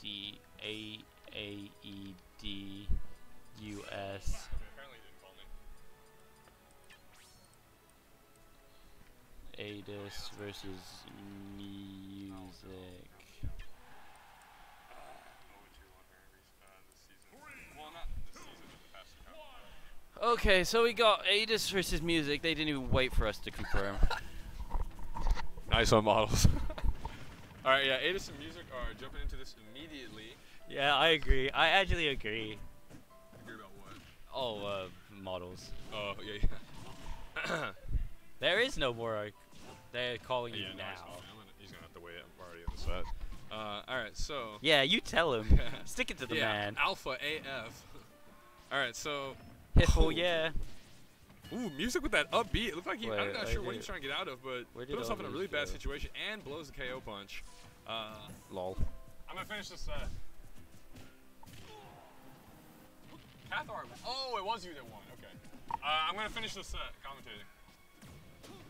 D A A E D U S. Aedus versus music. Okay, so we got Aedus versus music. They didn't even wait for us to confirm. Nice on models. All right, yeah, Aedus and Music are jumping into this immediately. yeah, I agree. I actually agree. Agree about what? Oh, uh, models. Oh, yeah, yeah. There is no more. uh, They're calling you yeah, no, now. he's, gonna, he's gonna have to wait. I'm already in the set. Uh, all right, so. Yeah, you tell him. Stick it to the yeah, man. Alpha AF. all right, so. Oh. yeah. Ooh, music with that upbeat. It looked like he. Wait, I'm not I sure what he's trying to get out of, but where put himself in a really bad go? situation and blows the KO punch. Uh, Lol. I'm gonna finish this set. Cathar. Oh, it was you that won. Okay. Uh, I'm gonna finish this set commentating.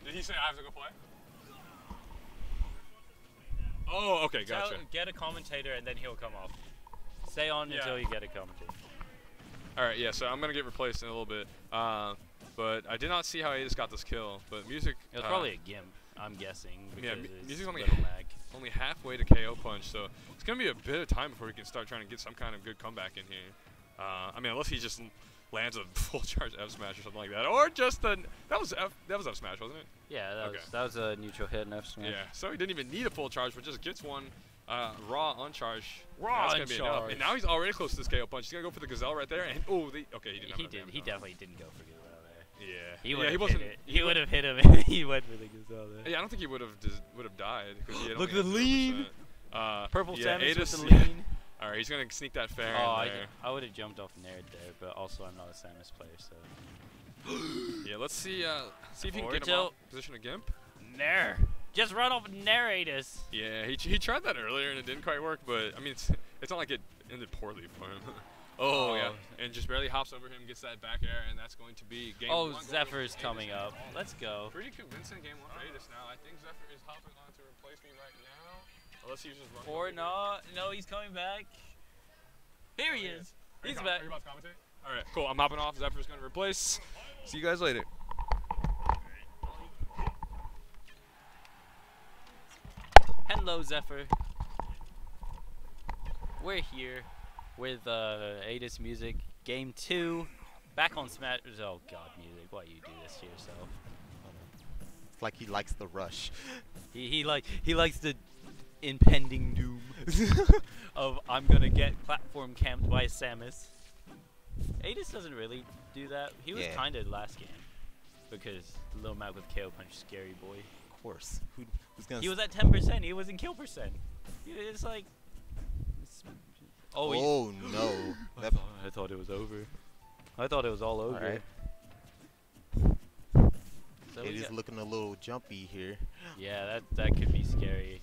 Did he say I have to go play? Oh, okay, gotcha. Tell, get a commentator and then he'll come off. Stay on Yeah. until you get a commentator. All right, yeah. So I'm gonna get replaced in a little bit. Uh, but I did not see how Aedus got this kill. But music. It was uh, probably a gimp, I'm guessing. Yeah, Because music's only- Little only halfway to KO punch, so it's gonna be a bit of time before we can start trying to get some kind of good comeback in here. Uh, I mean, unless he just lands a full charge F smash or something like that, or just a that was F that was F smash, wasn't it? Yeah, that Okay. was that was a neutral hit and F smash. Yeah. So he didn't even need a full charge, but just gets one uh, raw on charge. Raw That's on gonna be enough. charge. And now he's already close to this KO punch. He's gonna go for the gazelle right there, and oh, the, okay, he didn't. He did. He on definitely didn't go for Gazelle there. Yeah. He yeah, would he have wasn't. hit it. He would have hit him if he went for the Gazelle there. Yeah, I don't think he would have would have died because he had Look at the lean. Uh, Purple yeah, Samus with Aedus- the lean. All right, he's gonna sneak that fair Oh, I, in there. I would have jumped off Nair there, but also I'm not a Samus player, so. Yeah, let's see. Uh, see if he can get him Origel. off position of Gimp. Nair! Just run off Narratus! Yeah, he, he tried that earlier and it didn't quite work, but I mean, it's, it's not like it ended poorly for him. oh, um, yeah, Oh. and just barely hops over him, gets that back air, and that's going to be game Oh, one. going Zephyr's coming Aedus. up. Let's go. Pretty convincing game one for Aedus now. I think Zephyr is hopping on to replace me right now. Unless he uses run. Or over here. not. No, he's coming back. Here he Oh, is. Are He's com- back. Are you about to commentate? All right, cool. I'm hopping off. Zephyr's going to replace. See you guys later. Hello, Zephyr. We're here with uh, Aedus Music, Game 2. Back on Smash. Oh, God, Music. Why you do this to yourself? It's like he likes the rush. He, he like he likes the impending doom of I'm gonna get platform camped by Samus. Aedus doesn't really do that. He was Yeah. kinda last game because Lil Mac with KO punch, scary boy. Of course. Who, who's gonna? He was at 10%. He was in kill percent. It's like. It's- oh, oh no. I thought, I thought it was over. I thought it was all over. Alright. So it we is got- looking a little jumpy here. yeah, that that could be scary.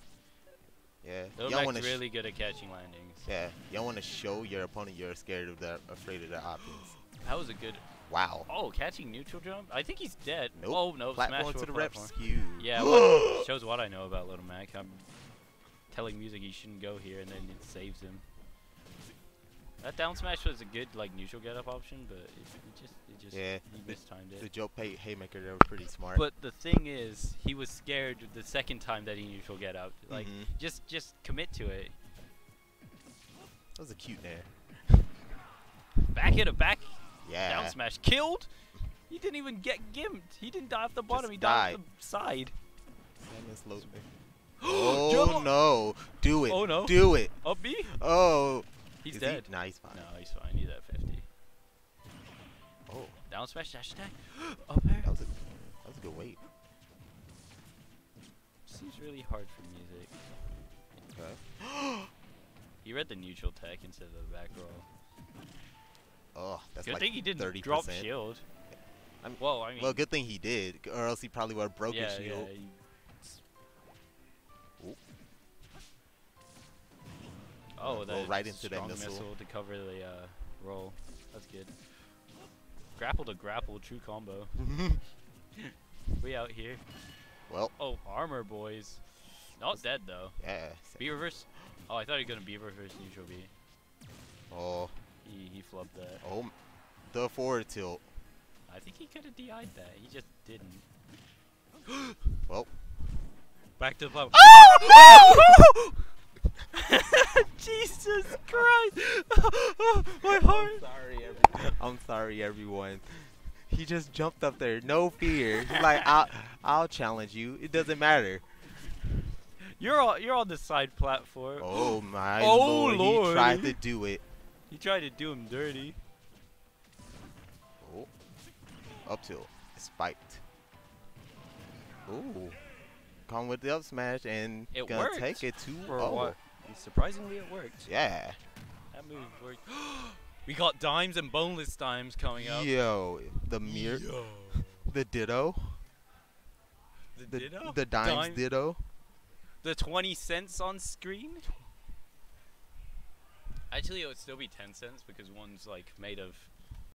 Yeah. Lil Y'all Mac's want to really good at catching landings. yeah. Y'all want to show your opponent you're scared of that, afraid of their options. That was a good. Wow. Oh, catching neutral jump? I think he's dead. Nope. Oh no, Platform smash to for the platform. rescue. Yeah, what, shows what I know about Little Mac. I'm telling music he shouldn't go here, and then it saves him. That down smash was a good like neutral get up option, but it, it just it just Yeah, he the- mistimed The it. Joe Pay haymaker, they were pretty smart. But the thing is, he was scared the second time that he neutral get up. Like Mhm. just just commit to it. that was a cute nair. Back hit a back Yeah. down smash killed. He didn't even get gimped. He didn't die off the bottom. Just he died off the side. Samus low- oh up. no! Do it! Oh, no. Do it! Up B. Oh! He's Is dead. He? Nah, he's fine. No, he's fine. He's at 50. Oh, Down smash dash attack. Up air. that was a that was a good weight. Seems really hard for music. Okay. He read the neutral tech instead of the back roll. Oh, that's Good like thing he didn't 30%. drop shield. I'm- Whoa, I mean. Well, good thing he did, or else he probably would have broken yeah, shield. Yeah, Oh, Go that right into that strong missile. to cover the uh, roll. That's good. Grapple to grapple, true combo. we out here. well, Oh, armor boys. Not dead though. Yeah. B reverse. Oh, I thought he was gonna B reverse neutral B. Oh, He he flubbed that. oh, the forward tilt. I think he could have DI'd that. He just didn't. Well, Back to the platform. Oh! Jesus Christ! My heart. I'm sorry, everyone. I'm sorry, everyone. He just jumped up there, no fear. He's like, I'll, I'll challenge you. It doesn't matter. You're on you're on the side platform. Oh my Oh, lord, Lord. he tried to do it. You tried to do him dirty. Oh, up tilt, spiked. Ooh, come with the up smash and It gonna worked take it to For oh what? Surprisingly, it worked. yeah. That move worked. we got dimes and boneless dimes coming up. Yo, the mirror, Yo. the ditto, The, the ditto? the dimes Dime- ditto. The 20 cents on screen? Actually, it would still be 10 cents because one's like made of